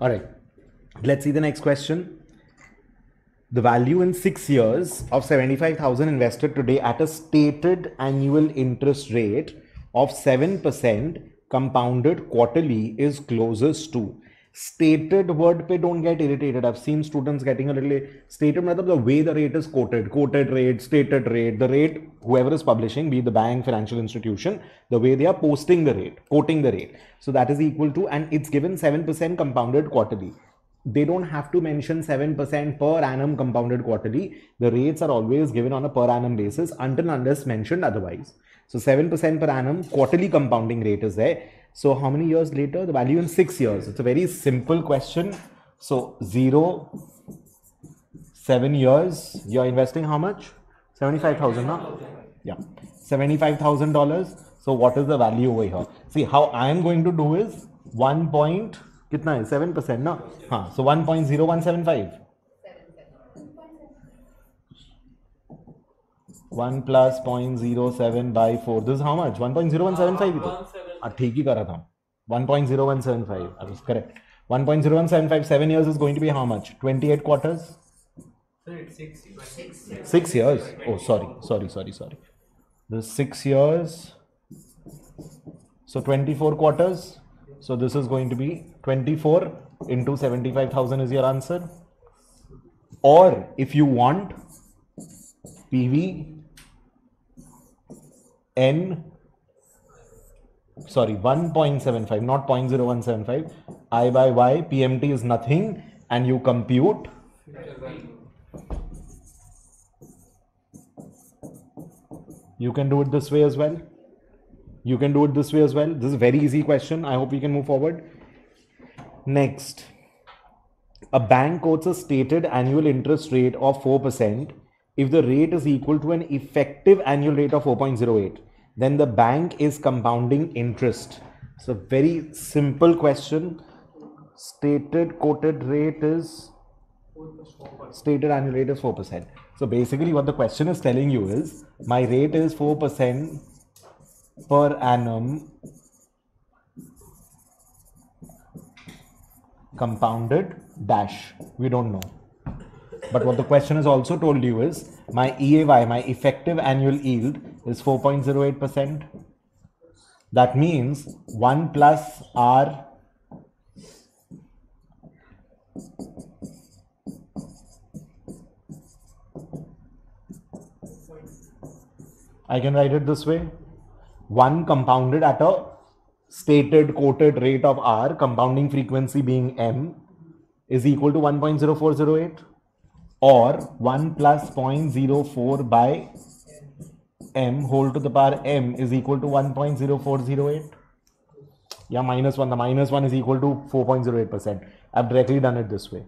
All right. Let's see the next question. The value in six years of 75,000 invested today at a stated annual interest rate of 7% compounded quarterly is closest to stated word pay don't get irritated i've seen students getting a little stated matlab the way the rate is quoted quoted rate stated rate the rate whoever is publishing be the bank financial institution the way they are posting the rate quoting the rate so that is equal to and it's given 7% compounded quarterly they don't have to mention 7% per annum compounded quarterly. The rates are always given on a per annum basis until unless mentioned otherwise. So 7% per annum quarterly compounding rate is there. So how many years later? The value in six years. It's a very simple question. So zero, seven years, you're investing how much? 75,000, huh? Yeah, $75,000. So what is the value over here? See, how I am going to do is 1 point, kitna hai? 7%, na? Huh. So 1.0175. 1 plus 0.07 by 4. This is how much? 1.0175. ठीक ही करा था। One point zero correct one point seven five is going be how much at quarters so twenty four quarters so this is going to be twenty four in two seventy five thousand is your answer और if you want P V N sorry 1.75 not 0.0175 I by Y PMT is nothing and you compute you can do it this way as well you can do it this way as well. This is very easy question. I hope we can move forward. Next, a bank quotes a stated annual interest rate of 4% if the rate is equal to an effective annual rate of 4.08 then the bank is compounding interest. It's a very simple question. Stated quoted rate is stated annual rate is 4% so basically what the question is telling you is my rate is 4% per annum compounded dash. We don't know but what the question has also told you is my EAY my effective annual yield is 4.08 percent. That means 1 plus R I can write it this way. 1 compounded at a stated quoted rate of R, compounding frequency being M, is equal to 1.0408 or 1 plus 0.04 by M whole to the power M is equal to 1.0408. Yeah, minus 1. The minus 1 is equal to 4.08%. I've directly done it this way.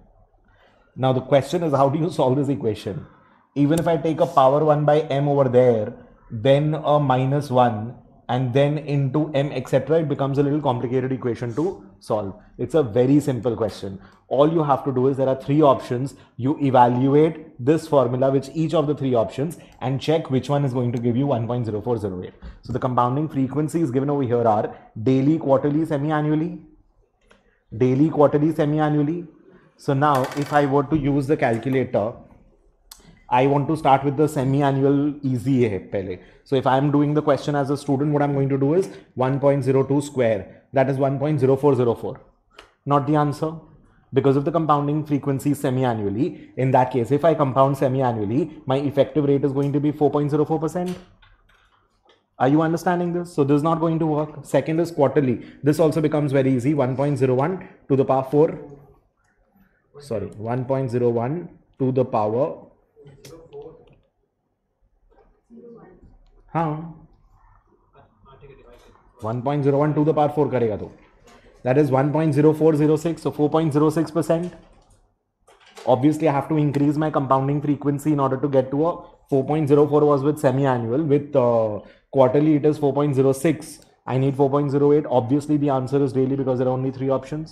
Now the question is how do you solve this equation? Even if I take a power 1 by M over there, then a minus 1 and then into m etc it becomes a little complicated equation to solve. It's a very simple question. All you have to do is there are three options. You evaluate this formula which each of the three options and check which one is going to give you 1.0408 so the compounding frequencies given over here are daily quarterly semi-annually. Daily quarterly semi-annually. So now if i were to use the calculator I want to start with the semi-annual easy hai So if I'm doing the question as a student, what I'm going to do is 1.02 square. That is 1.0404. Not the answer. Because of the compounding frequency semi-annually, in that case, if I compound semi-annually, my effective rate is going to be 4.04%. Are you understanding this? So this is not going to work. Second is quarterly. This also becomes very easy. 1.01 to the power 4. Sorry, 1.01 to the power हाँ। One point zero one two the power four करेगा तो। That is one point zero four zero six four point zero six percent obviously have to increase my compounding frequency in order to get to a four point zero four was with semi annual with quarterly it is four point zero six I need four point zero eight obviously the answer is daily because there only three option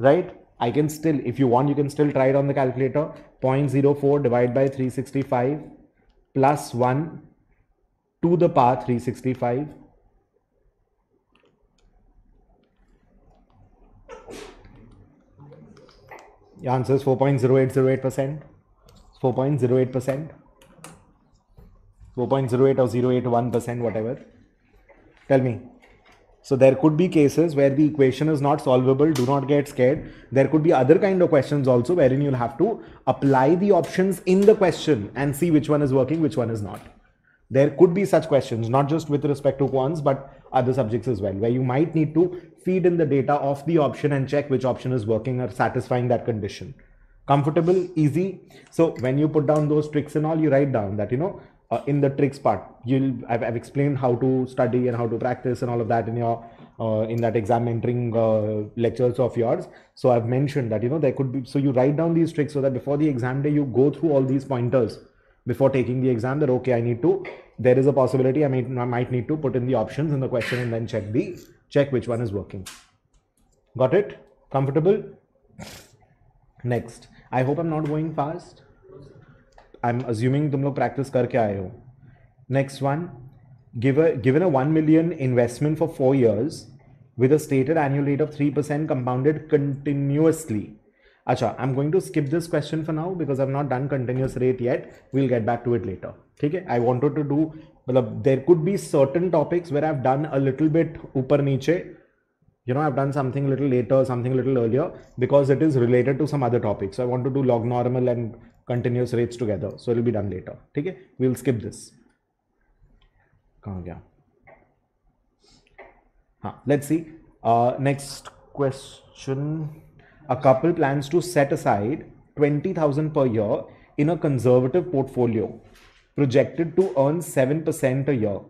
right I can still if you want you can still try it on the calculator 0.04 divided by 365 plus 1 to the power 365 Your answer is 4.0808%. 4.08%. 4.08 or 081%, whatever. Tell me. So there could be cases where the equation is not solvable. Do not get scared. There could be other kind of questions also wherein you'll have to apply the options in the question and see which one is working, which one is not. There could be such questions, not just with respect to quants, but other subjects as well, where you might need to feed in the data of the option and check which option is working or satisfying that condition. Comfortable, easy. So when you put down those tricks and all, you write down that, you know, uh, in the tricks part. You'll I've, I've, explained how to study and how to practice and all of that in your uh, in that exam entering uh, lectures of yours. So i've mentioned that you know there could be so you write down these tricks so that before the exam day you go through all these pointers before taking the exam that okay i need to there is a possibility i might I might need to put in the options in the question and then check the check which one is working. Got it? Comfortable? Next. I hope i'm not going fast I am assuming तुम लोग practice करके आए हो। Next one given a one million investment for four years with a stated annual rate of three percent compounded continuously अच्छा I am going to skip this question for now because I am not done continuous rate yet we'll get back to it later ठीक है I want to do मतलब there could be certain topics where have done a little bit ऊपर नीचे. You know have done something little later something little earlier because it is related to some other topics I want to do log normal and continuous rates together. So it will be done later. Okay? We'll skip this. Let's see. Uh, next question. A couple plans to set aside 20000 per year in a conservative portfolio projected to earn 7% a year.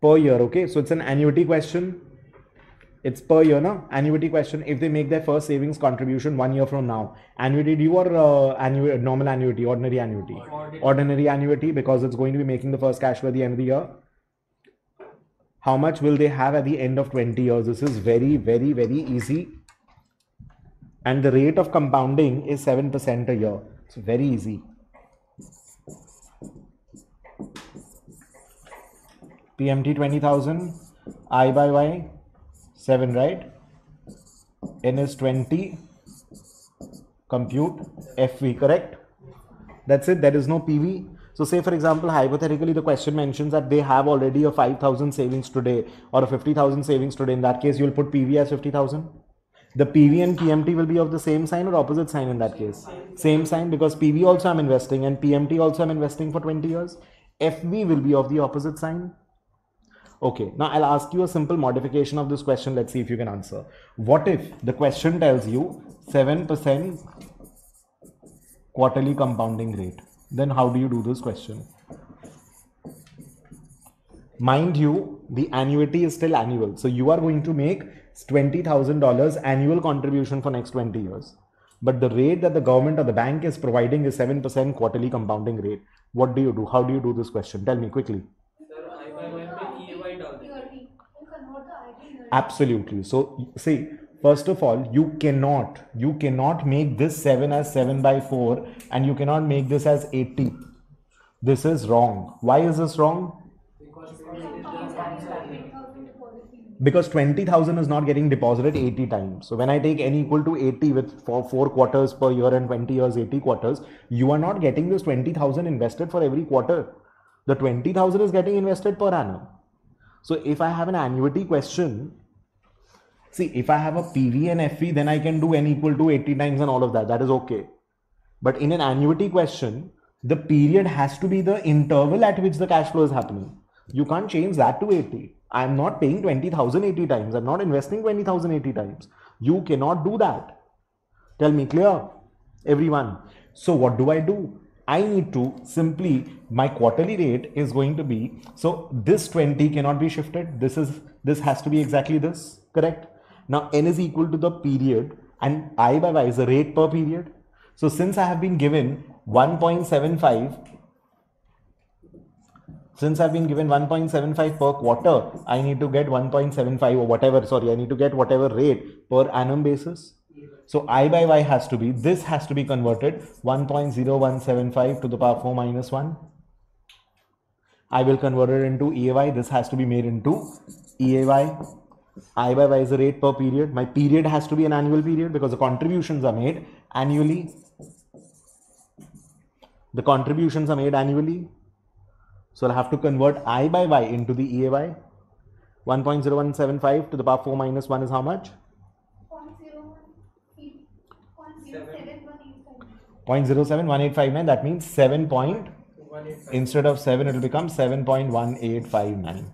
Per year okay? So it's an annuity question it's per year now annuity question. If they make their first savings contribution one year from now annuity due or uh, annual normal annuity ordinary annuity? Ordinary. ordinary annuity because it's going to be making the first cash flow at the end of the year. How much will they have at the end of 20 years? This is very very very easy. And the rate of compounding is 7% a year. It's very easy. Pmt 20000 i by y 7 right? N is 20 compute fv correct? That's it. There is no pv so say for example hypothetically the question mentions that they have already a 5000 savings today or a 50000 savings today. In that case you'll put pv as 50000 the pv and pmt will be of the same sign or opposite sign in that case? Same sign because pv also i'm investing and pmt also i'm investing for 20 years. Fv will be of the opposite sign Okay, now I'll ask you a simple modification of this question. Let's see if you can answer. What if the question tells you 7% quarterly compounding rate? Then how do you do this question? Mind you, the annuity is still annual. So you are going to make $20,000 annual contribution for next 20 years. But the rate that the government or the bank is providing is 7% quarterly compounding rate. What do you do? How do you do this question? Tell me quickly. Absolutely. So see first of all you cannot you cannot make this 7 as 7 by 4 and you cannot make this as 80 this is wrong. Why is this wrong? Because 20000 is not getting deposited 80 times. So when i take n equal to 80 with for 4 quarters per year and 20 years 80 quarters you are not getting this 20000 invested for every quarter. The 20000 is getting invested per annum. So if i have an annuity question See, if I have a PV and FV, then I can do n equal to 80 times and all of that. That is okay. But in an annuity question, the period has to be the interval at which the cash flow is happening. You can't change that to 80. I'm not paying 20,000 80 times. I'm not investing 20,000 80 times. You cannot do that. Tell me clear, everyone. So what do I do? I need to simply, my quarterly rate is going to be, so this 20 cannot be shifted. This is, this has to be exactly this, correct? Now n is equal to the period and i by y is the rate per period. So since I have been given 1.75, since I've been given 1.75 per quarter, I need to get 1.75 or whatever, sorry, I need to get whatever rate per annum basis. So i by y has to be, this has to be converted 1.0175 to the power 4 minus 1. I will convert it into EAY. This has to be made into EAY I by Y is the rate per period. My period has to be an annual period because the contributions are made annually. The contributions are made annually. So I'll have to convert I by Y into the EAY. 1.0175 to the power 4 minus 1 is how much? 0.07185. That means 7 point. Instead of 7, it will become 7.1859.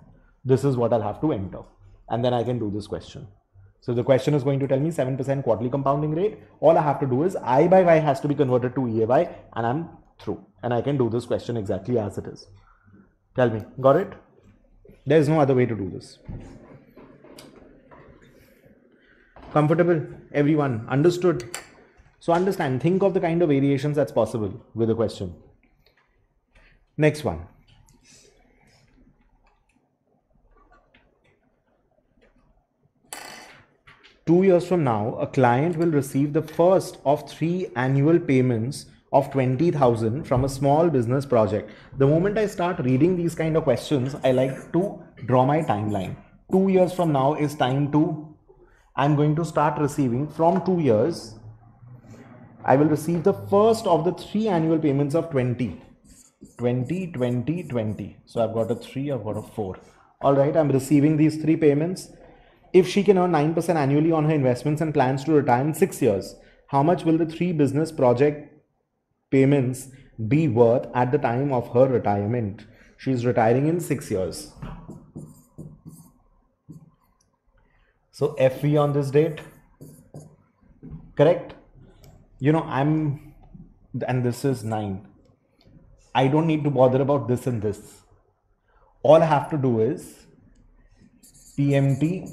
This is what I'll have to enter. And then I can do this question. So the question is going to tell me 7% quarterly compounding rate. All I have to do is I by Y has to be converted to EAY and I'm through. And I can do this question exactly as it is. Tell me, got it? There's no other way to do this. Comfortable, everyone, understood? So understand, think of the kind of variations that's possible with a question. Next one. Two years from now, a client will receive the first of three annual payments of 20,000 from a small business project. The moment I start reading these kind of questions, I like to draw my timeline. Two years from now is time to, I'm going to start receiving from two years, I will receive the first of the three annual payments of 20. 20, 20, 20. So I've got a 3, I've got a 4. All right, I'm receiving these three payments. If she can earn 9% annually on her investments and plans to retire in 6 years, how much will the three business project payments be worth at the time of her retirement? She is retiring in 6 years. So FV on this date, correct? You know, I'm, and this is 9 I don't need to bother about this and this. All I have to do is PMT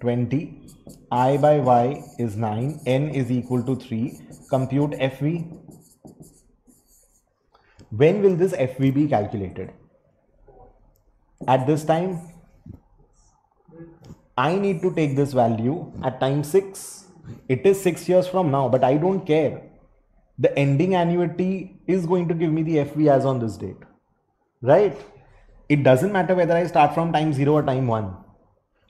20, I by Y is 9, N is equal to 3, compute FV. When will this FV be calculated? At this time, I need to take this value at time 6. It is 6 years from now, but I don't care the ending annuity is going to give me the FV as on this date, right? It doesn't matter whether I start from time 0 or time 1.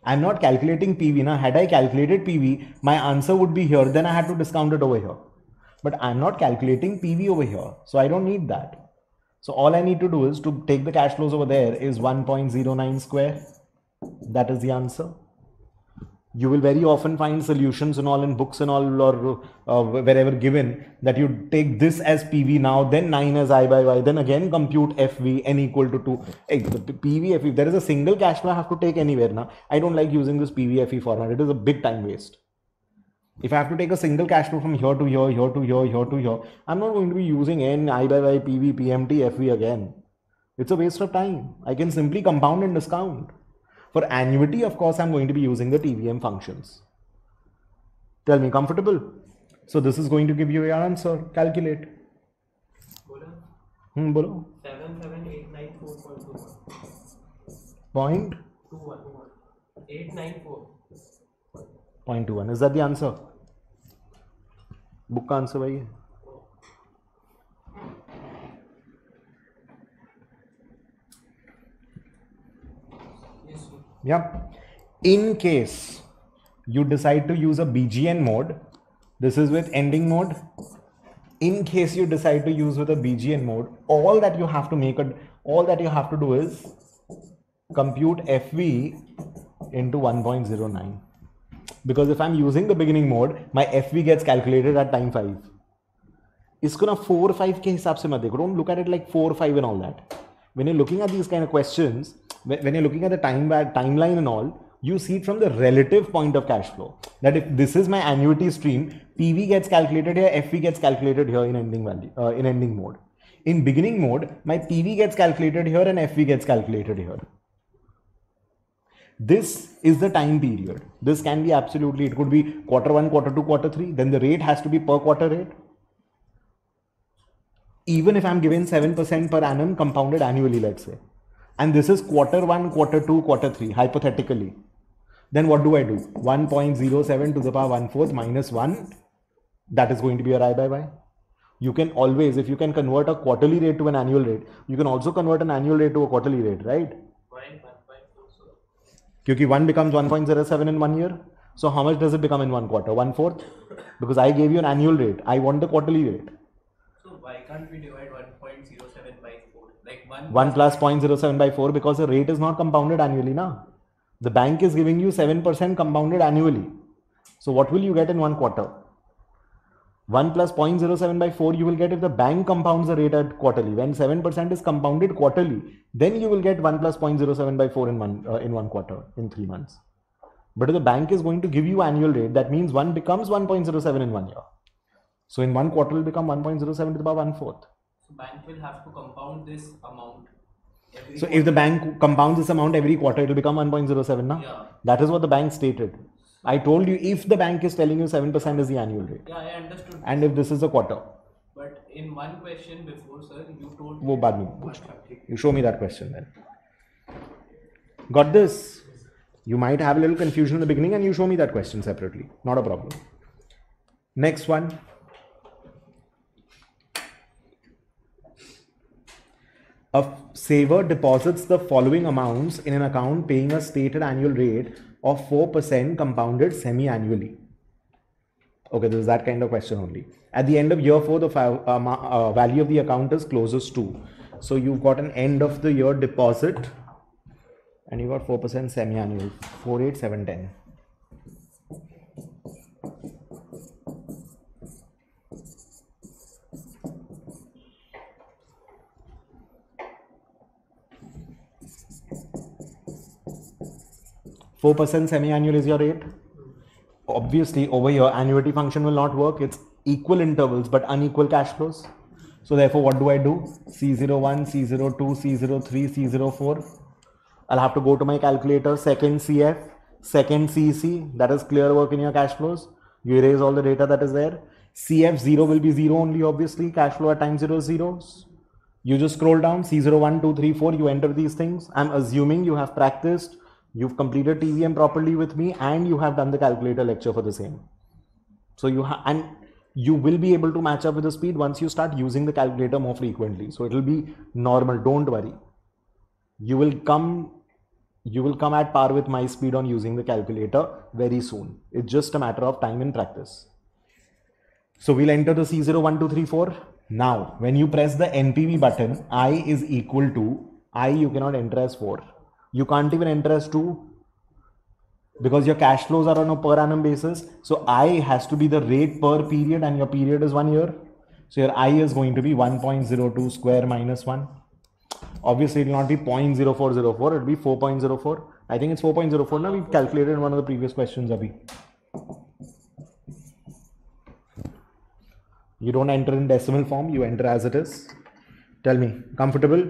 I'm not calculating PV. Now, had I calculated PV, my answer would be here. Then I had to discount it over here. But I'm not calculating PV over here. So I don't need that. So all I need to do is to take the cash flows over there is 1.09 square. That is the answer you will very often find solutions and all in books and all or uh, wherever given that you take this as PV now, then 9 as I by Y, then again compute FV n equal to 2. Hey, PV FV, there is a single cash flow I have to take anywhere now. I don't like using this PV FV format. It is a big time waste. If I have to take a single cash flow from here to here, here to here, here to here, I'm not going to be using N, I by Y, PV, PMT, FV again. It's a waste of time. I can simply compound and discount. For annuity, of course, I'm going to be using the TVM functions. Tell me, comfortable? So this is going to give you your answer. Calculate. Hmm, bolo. 77894.21. Point? 894. Point 21. Is that the answer? Book answer भाई Yeah. In case you decide to use a BGN mode, this is with ending mode. In case you decide to use with a BGN mode, all that you have to make it, all that you have to do is compute FV into 1.09. Because if I'm using the beginning mode, my FV gets calculated at time 5. इसको ना four five के हिसाब से मत देखो don't look at it like four five and all that when you're looking at these kind of questions, when you're looking at the time timeline and all, you see it from the relative point of cash flow. That if this is my annuity stream, PV gets calculated here, FV gets calculated here in ending value, uh, in ending mode. In beginning mode, my PV gets calculated here and FV gets calculated here. This is the time period. This can be absolutely, it could be quarter one, quarter two, quarter three. Then the rate has to be per quarter rate even if I'm given 7% per annum compounded annually, let's say, and this is quarter one, quarter two, quarter three, hypothetically, then what do I do? 1.07 to the power 1 fourth minus 1, that is going to be your I by Y. You can always, if you can convert a quarterly rate to an annual rate, you can also convert an annual rate to a quarterly rate, right? Because 1 becomes 1.07 in one year. So how much does it become in one quarter? One fourth? Because I gave you an annual rate. I want the quarterly rate. So why can't we divide 1.07 by 4? Like 1, 1 plus 0.07 by 4 because the rate is not compounded annually. Na? The bank is giving you 7% compounded annually. So what will you get in one quarter? 1 plus 0.07 by 4 you will get if the bank compounds the rate at quarterly. When 7% is compounded quarterly, then you will get 1 plus 0.07 by 4 in one, uh, in one quarter, in 3 months. But if the bank is going to give you annual rate, that means 1 becomes 1.07 in one year. So in one quarter it will become 1.07 to the power 1 fourth bank will have to compound this amount. Every so quarter. if the bank compounds this amount every quarter, it will become 1.07 now. Yeah. That is what the bank stated. I told you if the bank is telling you 7% is the annual rate. Yeah, I understood. And if this is a quarter. But in one question before, sir, you told Wo baad me. You show me that question then. Got this? You might have a little confusion in the beginning and you show me that question separately. Not a problem. Next one. A saver deposits the following amounts in an account paying a stated annual rate of 4% compounded semi annually. Okay, this is that kind of question only. At the end of year four, the fa- um, uh, value of the account is closest to. So you've got an end of the year deposit and you got 4% semi annual, 48710. Four percent semi-annual is your rate. Obviously, over here, annuity function will not work. It's equal intervals but unequal cash flows. So therefore, what do I do? C01, C02, C03, C04. I'll have to go to my calculator, second CF, second CC, that is clear work in your cash flows. You erase all the data that is there. CF0 will be 0 only, obviously, cash flow at time 0 is zeros. You just scroll down, C01, 2, 3, 4, you enter these things. I'm assuming you have practiced, you've completed TVM properly with me, and you have done the calculator lecture for the same. So you ha- and you will be able to match up with the speed once you start using the calculator more frequently. So it will be normal. Don't worry. You will come you will come at par with my speed on using the calculator very soon. It's just a matter of time and practice. So we'll enter the C01234. Now, when you press the NPV button, I is equal to I you cannot enter as 4. You can't even enter as 2 because your cash flows are on a per annum basis. So I has to be the rate per period and your period is one year. So your I is going to be 1.02 square minus 1. Obviously, it will not be 0.0404, it will be 4.04. I think it's 4.04 now. We calculated in one of the previous questions, Abhi. You don't enter in decimal form, you enter as it is. Tell me, comfortable?